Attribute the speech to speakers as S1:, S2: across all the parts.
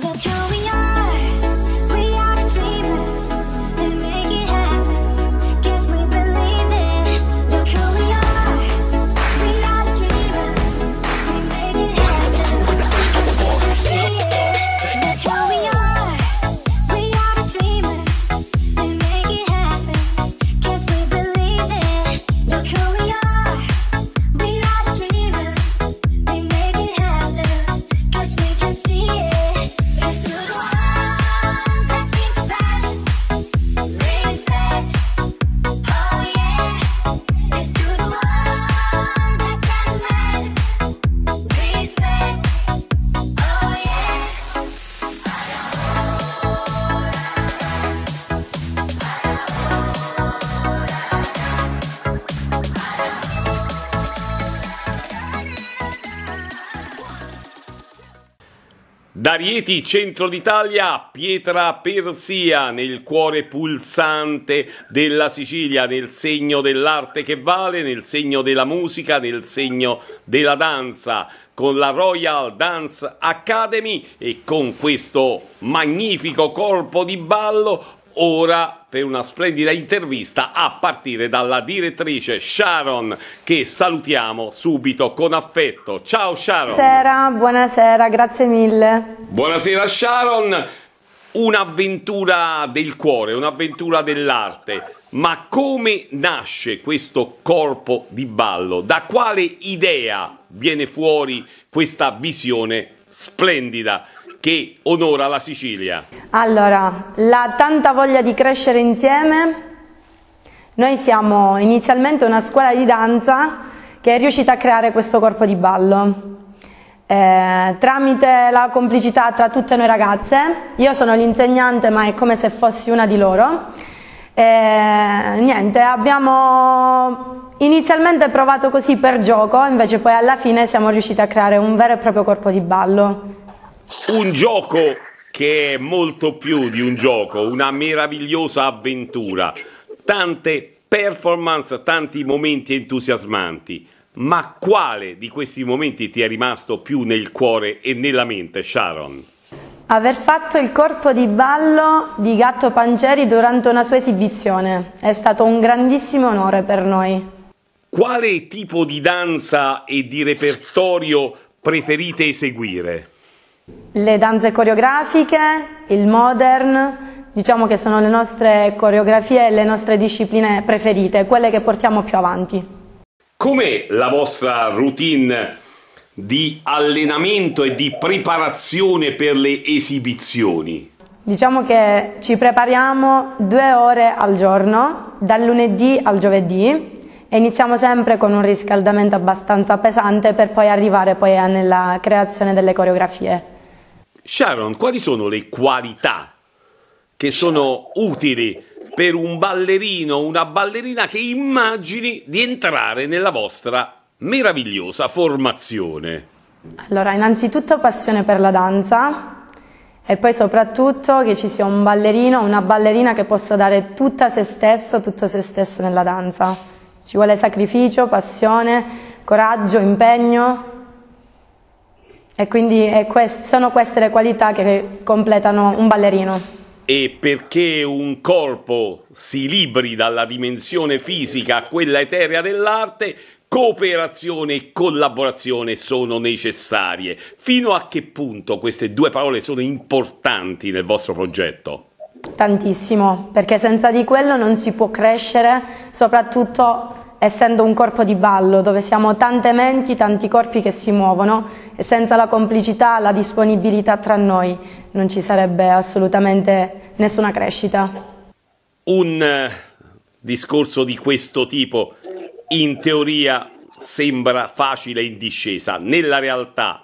S1: の教員
S2: Da Rieti, centro d'Italia, Pietra Persia, nel cuore pulsante della Sicilia, nel segno dell'arte che vale, nel segno della musica, nel segno della danza, con la Royal Dance Academy e con questo magnifico corpo di ballo, ora per una splendida intervista a partire dalla direttrice Sharon, che salutiamo subito con affetto. Ciao Sharon!
S3: Buonasera, buonasera, grazie mille.
S2: Buonasera Sharon, un'avventura del cuore, un'avventura dell'arte. Ma come nasce questo corpo di ballo? Da quale idea viene fuori questa visione splendida che onora la Sicilia?
S3: Allora, la tanta voglia di crescere insieme. Noi siamo inizialmente una scuola di danza che è riuscita a creare questo corpo di ballo. Eh, tramite la complicità tra tutte noi ragazze, io sono l'insegnante ma è come se fossi una di loro. Eh, niente, abbiamo inizialmente provato così per gioco, invece poi alla fine siamo riusciti a creare un vero e proprio corpo di ballo.
S2: Un gioco che è molto più di un gioco, una meravigliosa avventura, tante performance, tanti momenti entusiasmanti. Ma quale di questi momenti ti è rimasto più nel cuore e nella mente, Sharon?
S3: Aver fatto il corpo di ballo di Gatto Panceri durante una sua esibizione è stato un grandissimo onore per noi.
S2: Quale tipo di danza e di repertorio preferite eseguire?
S3: Le danze coreografiche, il modern, diciamo che sono le nostre coreografie e le nostre discipline preferite, quelle che portiamo più avanti.
S2: Com'è la vostra routine di allenamento e di preparazione per le esibizioni?
S3: Diciamo che ci prepariamo due ore al giorno, dal lunedì al giovedì, e iniziamo sempre con un riscaldamento abbastanza pesante per poi arrivare poi nella creazione delle coreografie.
S2: Sharon, quali sono le qualità che sono utili per un ballerino, una ballerina che immagini di entrare nella vostra meravigliosa formazione?
S3: Allora, innanzitutto passione per la danza e poi soprattutto che ci sia un ballerino, una ballerina che possa dare tutta se stesso, tutto se stesso nella danza. Ci vuole sacrificio, passione, coraggio, impegno e quindi è quest- sono queste le qualità che completano un ballerino.
S2: E perché un corpo si libri dalla dimensione fisica a quella eterea dell'arte, cooperazione e collaborazione sono necessarie. Fino a che punto queste due parole sono importanti nel vostro progetto?
S3: Tantissimo, perché senza di quello non si può crescere, soprattutto essendo un corpo di ballo dove siamo tante menti, tanti corpi che si muovono e senza la complicità, la disponibilità tra noi non ci sarebbe assolutamente nessuna crescita.
S2: Un eh, discorso di questo tipo in teoria sembra facile in discesa, nella realtà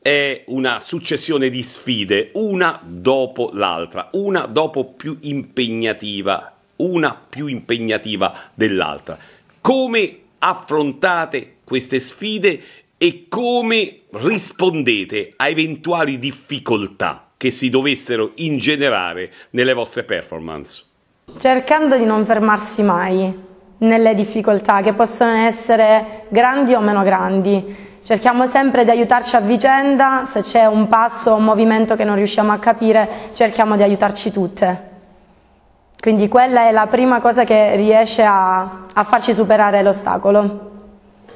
S2: è una successione di sfide, una dopo l'altra, una dopo più impegnativa, una più impegnativa dell'altra. Come affrontate queste sfide e come rispondete a eventuali difficoltà che si dovessero ingenerare nelle vostre performance?
S3: Cercando di non fermarsi mai nelle difficoltà che possono essere grandi o meno grandi, cerchiamo sempre di aiutarci a vicenda, se c'è un passo o un movimento che non riusciamo a capire, cerchiamo di aiutarci tutte. Quindi quella è la prima cosa che riesce a, a farci superare l'ostacolo.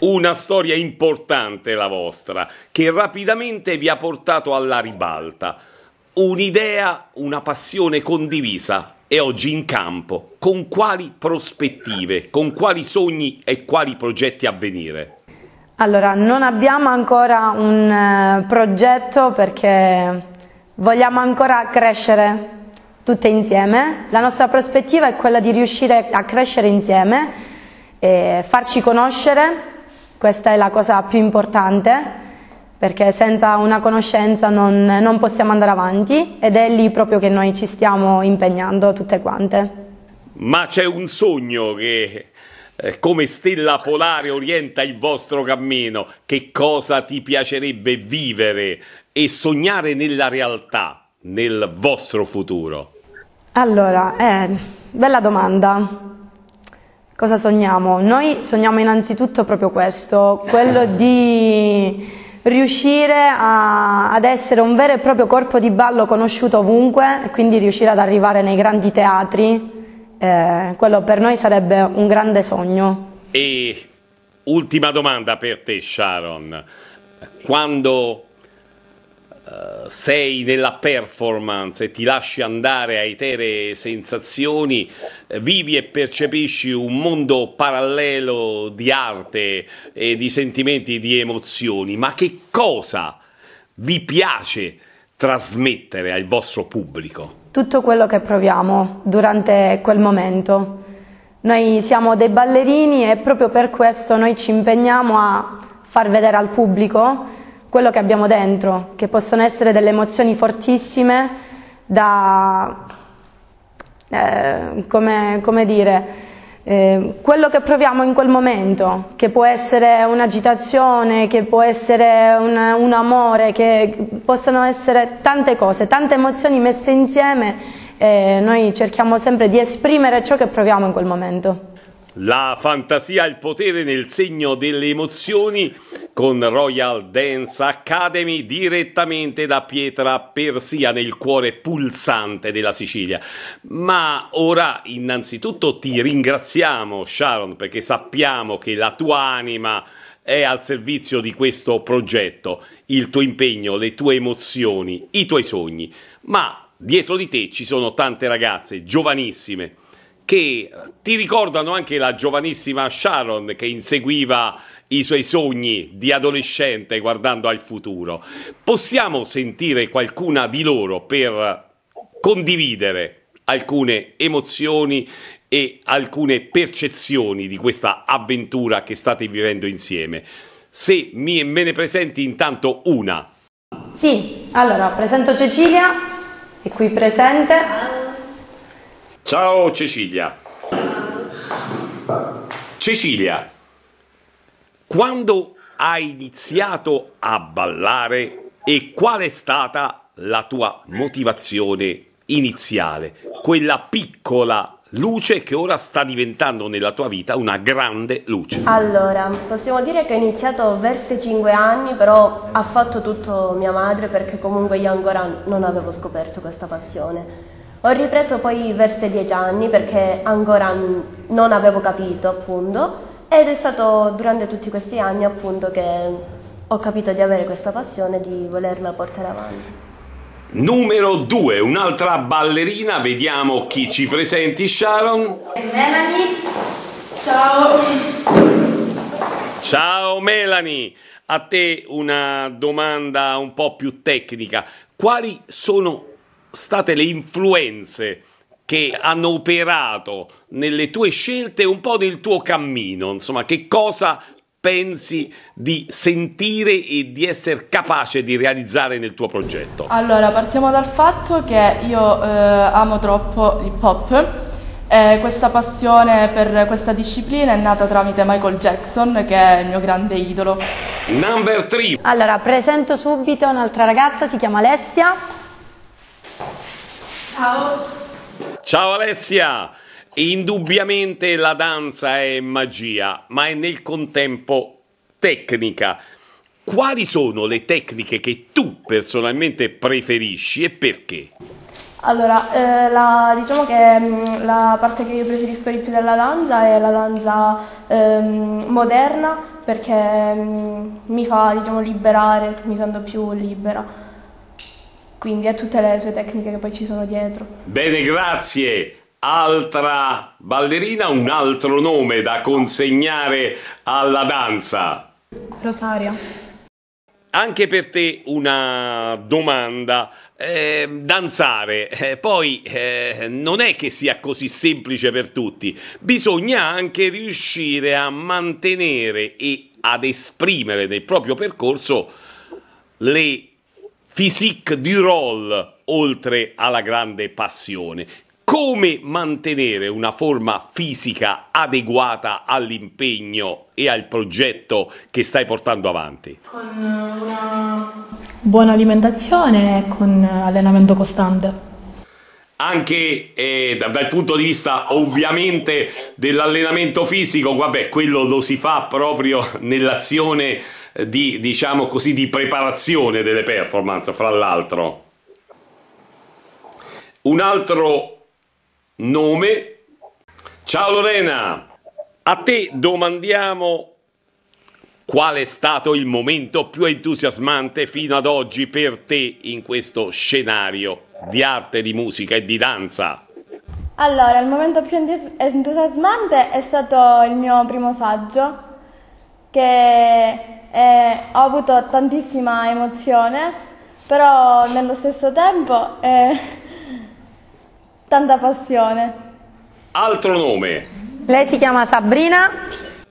S2: Una storia importante la vostra, che rapidamente vi ha portato alla ribalta. Un'idea, una passione condivisa e oggi in campo. Con quali prospettive, con quali sogni e quali progetti a venire?
S3: Allora, non abbiamo ancora un eh, progetto perché vogliamo ancora crescere tutte insieme. La nostra prospettiva è quella di riuscire a crescere insieme e farci conoscere, questa è la cosa più importante perché senza una conoscenza non, non possiamo andare avanti ed è lì proprio che noi ci stiamo impegnando tutte quante.
S2: Ma c'è un sogno che eh, come stella polare orienta il vostro cammino. Che cosa ti piacerebbe vivere e sognare nella realtà, nel vostro futuro?
S3: Allora, eh, bella domanda. Cosa sogniamo? Noi sogniamo innanzitutto proprio questo, quello di riuscire a- ad essere un vero e proprio corpo di ballo conosciuto ovunque e quindi riuscire ad arrivare nei grandi teatri, eh, quello per noi sarebbe un grande sogno.
S2: E ultima domanda per te, Sharon. Quando sei nella performance e ti lasci andare a eteree sensazioni, eh, vivi e percepisci un mondo parallelo di arte e di sentimenti e di emozioni, ma che cosa vi piace trasmettere al vostro pubblico?
S3: tutto quello che proviamo durante quel momento. Noi siamo dei ballerini e proprio per questo noi ci impegniamo a far vedere al pubblico quello che abbiamo dentro, che possono essere delle emozioni fortissime da, eh, come, come dire, eh, quello che proviamo in quel momento, che può essere un'agitazione, che può essere un, un amore, che possono essere tante cose, tante emozioni messe insieme e noi cerchiamo sempre di esprimere ciò che proviamo in quel momento.
S2: La fantasia ha il potere nel segno delle emozioni con Royal Dance Academy direttamente da Pietra Persia nel cuore pulsante della Sicilia. Ma ora innanzitutto ti ringraziamo Sharon perché sappiamo che la tua anima è al servizio di questo progetto, il tuo impegno, le tue emozioni, i tuoi sogni. Ma dietro di te ci sono tante ragazze giovanissime che ti ricordano anche la giovanissima Sharon che inseguiva i suoi sogni di adolescente guardando al futuro. Possiamo sentire qualcuna di loro per condividere alcune emozioni e alcune percezioni di questa avventura che state vivendo insieme. Se mi, me ne presenti intanto una.
S3: Sì, allora presento Cecilia, è qui presente.
S2: Ciao Cecilia. Cecilia, quando hai iniziato a ballare e qual è stata la tua motivazione iniziale? Quella piccola luce che ora sta diventando nella tua vita una grande luce.
S4: Allora, possiamo dire che ho iniziato verso i 5 anni, però ha fatto tutto mia madre perché comunque io ancora non avevo scoperto questa passione. Ho ripreso poi verso i 10 anni perché ancora non avevo capito, appunto, ed è stato durante tutti questi anni, appunto, che ho capito di avere questa passione e di volerla portare avanti.
S2: Numero 2, un'altra ballerina, vediamo chi ci presenti Sharon.
S3: Melanie, ciao.
S2: Ciao Melanie, a te una domanda un po' più tecnica. Quali sono state le influenze che hanno operato nelle tue scelte un po' nel tuo cammino? Insomma, che cosa pensi di sentire e di essere capace di realizzare nel tuo progetto?
S5: Allora, partiamo dal fatto che io eh, amo troppo l'hip hop. e questa passione per questa disciplina è nata tramite Michael Jackson, che è il mio grande idolo.
S2: Number 3,
S3: Allora, presento subito un'altra ragazza, si chiama Alessia.
S2: Ciao Alessia! Indubbiamente la danza è magia, ma è nel contempo tecnica. quali sono le tecniche che tu personalmente preferisci e perché?
S5: Allora, eh, la- diciamo che mh, la parte che io preferisco di più della danza è la danza ehm, moderna perché mh, mi fa, diciamo, liberare, mi sento più libera. Quindi è tutte le sue tecniche che poi ci sono dietro.
S2: Bene, grazie. Altra ballerina, un altro nome da consegnare alla danza.
S5: Rosaria.
S2: Anche per te una domanda. Eh, danzare, eh, poi eh, non è che sia così semplice per tutti, bisogna anche riuscire a mantenere e ad esprimere nel proprio percorso le physique du rôle oltre alla grande passione. Come mantenere una forma fisica adeguata all'impegno e al progetto che stai portando avanti?
S6: Con una buona alimentazione e con allenamento costante.
S2: Anche eh, da- dal punto di vista ovviamente dell'allenamento fisico, vabbè, quello lo si fa proprio nell'azione eh, di, diciamo così, di preparazione delle performance, fra l'altro. Un altro nome. Ciao Lorena, a te domandiamo qual è stato il momento più entusiasmante fino ad oggi per te in questo scenario di arte, di musica e di danza?
S7: Allora, il momento più entus- entusiasmante è stato il mio primo saggio, che eh, ho avuto tantissima emozione, però nello stesso tempo eh, tanta passione.
S2: Altro nome.
S3: Lei si chiama Sabrina,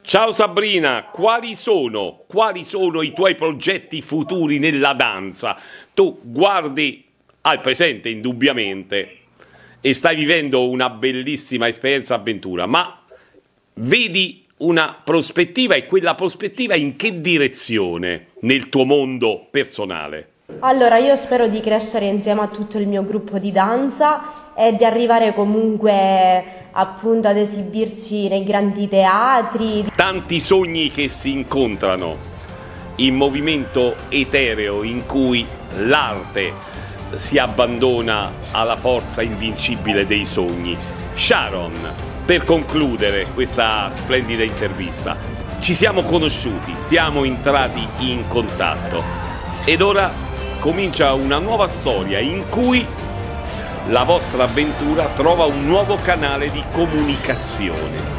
S2: Ciao Sabrina, quali sono, quali sono i tuoi progetti futuri nella danza? Tu guardi al presente indubbiamente e stai vivendo una bellissima esperienza avventura, ma vedi una prospettiva e quella prospettiva in che direzione nel tuo mondo personale?
S8: Allora, io spero di crescere insieme a tutto il mio gruppo di danza e di arrivare comunque appunto ad esibirci nei grandi teatri.
S2: Tanti sogni che si incontrano in movimento etereo in cui l'arte si abbandona alla forza invincibile dei sogni. Sharon, per concludere questa splendida intervista, ci siamo conosciuti, siamo entrati in contatto ed ora comincia una nuova storia in cui la vostra avventura trova un nuovo canale di comunicazione.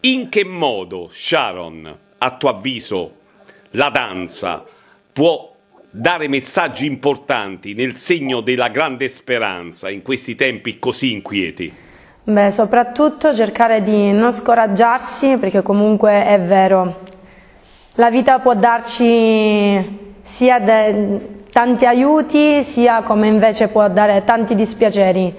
S2: In che modo, Sharon, a tuo avviso, la danza può dare messaggi importanti nel segno della grande speranza in questi tempi così inquieti?
S3: Beh, soprattutto cercare di non scoraggiarsi perché comunque è vero, la vita può darci sia tanti aiuti sia come invece può dare tanti dispiaceri.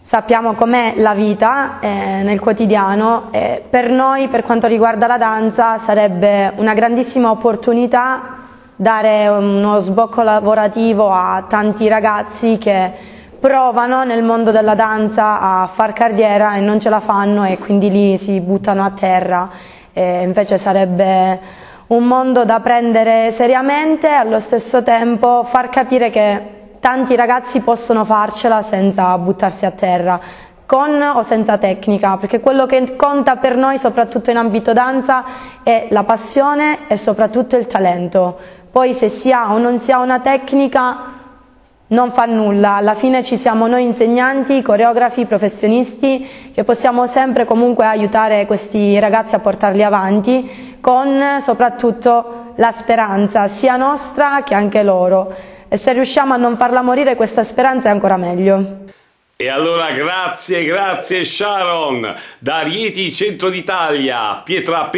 S3: Sappiamo com'è la vita eh, nel quotidiano e per noi, per quanto riguarda la danza, sarebbe una grandissima opportunità dare uno sbocco lavorativo a tanti ragazzi che provano nel mondo della danza a far carriera e non ce la fanno e quindi lì si buttano a terra. E invece sarebbe un mondo da prendere seriamente e allo stesso tempo far capire che tanti ragazzi possono farcela senza buttarsi a terra, con o senza tecnica, perché quello che conta per noi, soprattutto in ambito danza, è la passione e soprattutto il talento. Poi se si ha o non si ha una tecnica non fa nulla, alla fine ci siamo noi insegnanti, coreografi, professionisti che possiamo sempre comunque aiutare questi ragazzi a portarli avanti con soprattutto la speranza sia nostra che anche loro. E se riusciamo a non farla morire questa speranza è ancora meglio.
S2: E allora grazie, grazie Sharon, da Rieti Centro d'Italia, Pietra